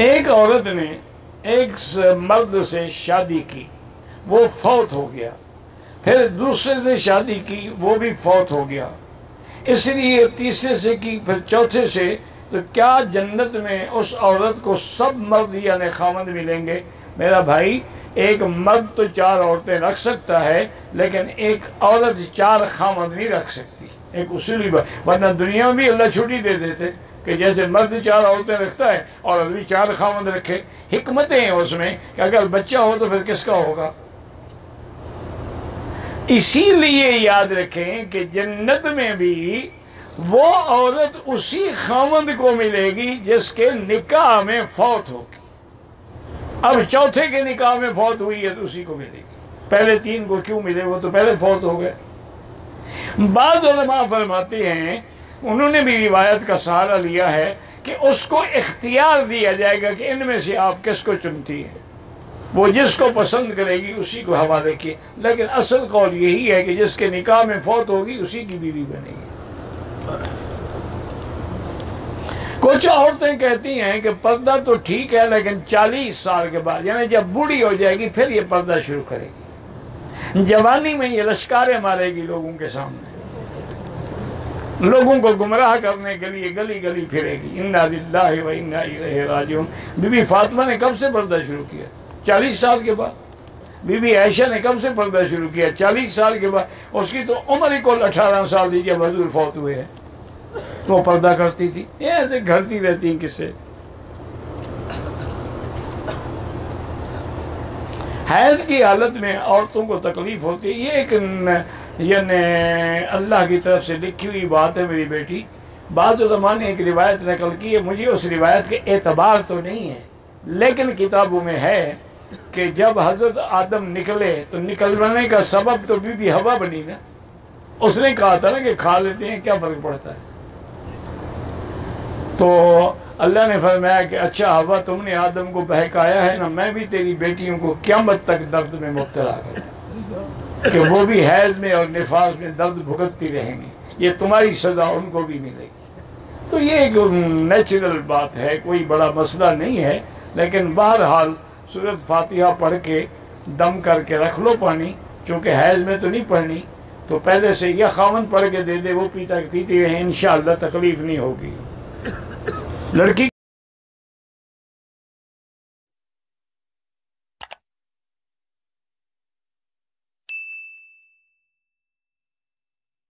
ایک عورت نے ایک مرد سے شادی کی، وہ فوت ہو گیا۔ پھر دوسرے سے شادی کی، وہ بھی فوت ہو گیا۔ اس لیے تیسرے سے کی، پھر چوتھے سے۔ تو کیا جنت میں اس عورت کو سب مرد یعنی خامد ملیں گے؟ میرا بھائی، ایک مرد تو چار عورتیں رکھ سکتا ہے، لیکن ایک عورت چار خامد نہیں رکھ سکتی۔ ایک اصولی بات، ورنہ دنیا میں بھی اللہ چھٹی دے دیتے۔ کہ جیسے مرد چار عورتیں رکھتا ہے اور ابھی چار خامد رکھے، حکمتیں ہیں اس میں کہ اگر بچہ ہو تو پھر کس کا ہوگا؟ اسی لیے یاد رکھیں کہ جنت میں بھی وہ عورت اسی خامد کو ملے گی جس کے نکاح میں فوت ہوگی۔ اب چوتھے کے نکاح میں فوت ہوئی ہے تو اسی کو ملے گی۔ پہلے تین کو کیوں ملے؟ وہ تو پہلے فوت ہو گئے۔ بعض علماء فرماتے ہیں انہوں نے بھی روایت کا سہارا لیا ہے کہ اس کو اختیار دیا جائے گا کہ ان میں سے آپ کس کو چنتی ہیں۔ وہ جس کو پسند کرے گی اسی کو حوالے کی لیکن اصل قول یہی ہے کہ جس کے نکاح میں فوت ہوگی اسی کی بیوی بنے گی۔ کچھ عورتیں کہتی ہیں کہ پردہ تو ٹھیک ہے، لیکن چالیس سال کے بعد یعنی جب بوڑھی ہو جائے گی، پھر یہ پردہ شروع کرے گی۔ جوانی میں یہ لشکاریں مارے گی لوگوں کے سامنے۔ لوگوں کو گمراہ کرنے کے لیے گلی گلی پھرے گی۔ انا للہ و انا الیہ راجعون۔ بی بی فاطمہ نے کب سے پردہ شروع کیا؟ چالیس سال کے بعد۔ بی بی عائشہ نے کب سے پردہ شروع کیا؟ چالیس سال کے بعد۔ اس کی تو عمر ہی کل اٹھارہ سال دی جب حضور فوت ہوئے ہیں۔ تو پردہ کرتی تھی۔ یہ ایسے گھرتی رہتی ہیں کس سے؟ حیض کی حالت میں عورتوں کو تکلیف ہوتی ہے۔ یہ ایک یعنی اللہ کی طرف سے لکھی ہوئی بات ہے میری بیٹی۔ بعض علماء نے ایک روایت نقل کی ہے، مجھے اس روایت کے اعتبار تو نہیں ہے، لیکن کتابوں میں ہے کہ جب حضرت آدم نکلے تو نکلنے کا سبب تو بی بی ہوا بنی نا۔ اس نے کہا تھا نا کہ کھا لیتے ہیں، کیا فرق پڑتا ہے؟ تو اللہ نے فرمایا کہ اچھا ہوا تم نے آدم کو بہکایا ہے نا، میں بھی تیری بیٹیوں کو قیامت تک درد میں مبتلا کر کہ وہ بھی حیض میں اور نفاذ میں درد بھگتتی رہیں گی یہ تمہاری سزا ان کو بھی ملے گی۔ تو یہ ایک نیچرل بات ہے، کوئی بڑا مسئلہ نہیں ہے، لیکن بہرحال صورت فاتحہ پڑھ کے دم کر کے رکھ لو پانی، چونکہ حیض میں تو نہیں پڑھنی۔ تو پہلے سے یہ خاون پڑھ کے دے دے، وہ پیتا پیتی رہے، انشاءاللہ تکلیف نہیں ہوگی۔ لڑکی